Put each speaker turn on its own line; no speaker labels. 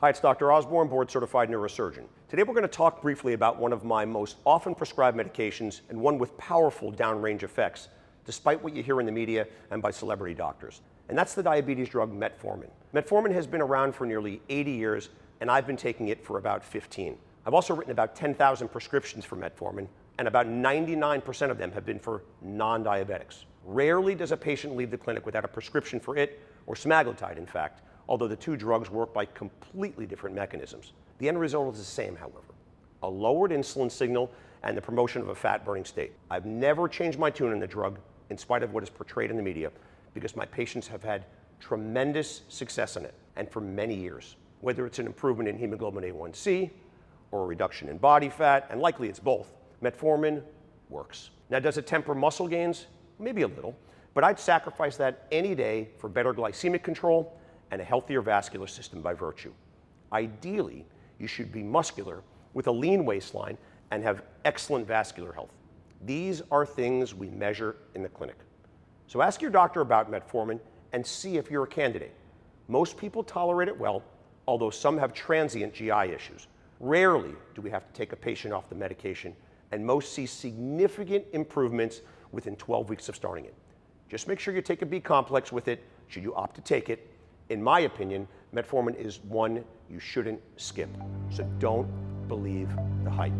Hi, it's Dr. Osborn, board certified neurosurgeon. Today we're going to talk briefly about one of my most often prescribed medications and one with powerful downrange effects, despite what you hear in the media and by celebrity doctors. And that's the diabetes drug metformin. Metformin has been around for nearly 80 years, and I've been taking it for about 15. I've also written about 10,000 prescriptions for metformin, and about 99% of them have been for non diabetics. Rarely does a patient leave the clinic without a prescription for it, or semaglutide, in fact, although the two drugs work by completely different mechanisms. The end result is the same, however a lowered insulin signal and the promotion of a fat burning state. I've never changed my tune on the drug, in spite of what is portrayed in the media, because my patients have had tremendous success in it, and for many years. Whether it's an improvement in hemoglobin A1C or a reduction in body fat, and likely it's both, metformin works. Now, does it temper muscle gains? Maybe a little, but I'd sacrifice that any day for better glycemic control and a healthier vascular system by virtue. Ideally, you should be muscular with a lean waistline and have excellent vascular health. These are things we measure in the clinic. So ask your doctor about metformin and see if you're a candidate. Most people tolerate it well, although some have transient GI issues. Rarely do we have to take a patient off the medication, and most see significant improvements within 12 weeks of starting it. Just make sure you take a B complex with it should you opt to take it. In my opinion, metformin is one you shouldn't skip. So don't believe the hype.